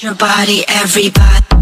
Your body, everybody.